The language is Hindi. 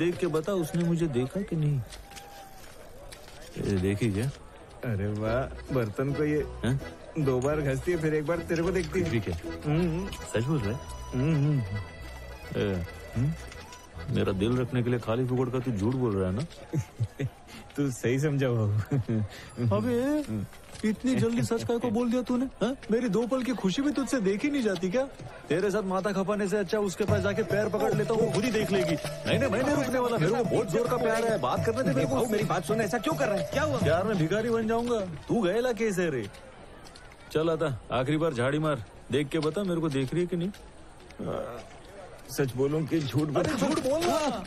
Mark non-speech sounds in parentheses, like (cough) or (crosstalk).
देख के बता उसने मुझे देखा कि नहीं? देखी क्या? अरे वाह बर्तन को ये हा? दो बार घसती है फिर एक बार तेरे को देखती है। ठीक है। सच बोल रहा? मेरा दिल रखने के लिए खाली फुकड़ का तू झूठ बोल रहा है ना? (laughs) तू सही समझा बाबू। अबे इतनी जल्दी सच काय को बोल दिया तूने? हाँ? मेरी दो पल की खुशी भी तुझसे देखी नहीं जाती क्या? तेरे साथ माथा खपाने से अच्छा उसके पास जाके पैर पकड़ लेता हूँ वो खुद ही देख लेगी। नहीं नहीं मैं नहीं रुकने वाला मेरे को बहुत ज़ोर का प्यार है। बात करने दे मेरे को। मेरी बात सुन ऐसा क्यों कर रहा है? क्या हुआ? प्यार में भिखारी बन जाऊँगा। तू गएला कैसे रे। चल आता आखिरी बार झाड़ी मार। देख के बता मेरे को देख रही है कि नहीं? सच बोलूँ कि झूठ बता झूठ तेरी झलक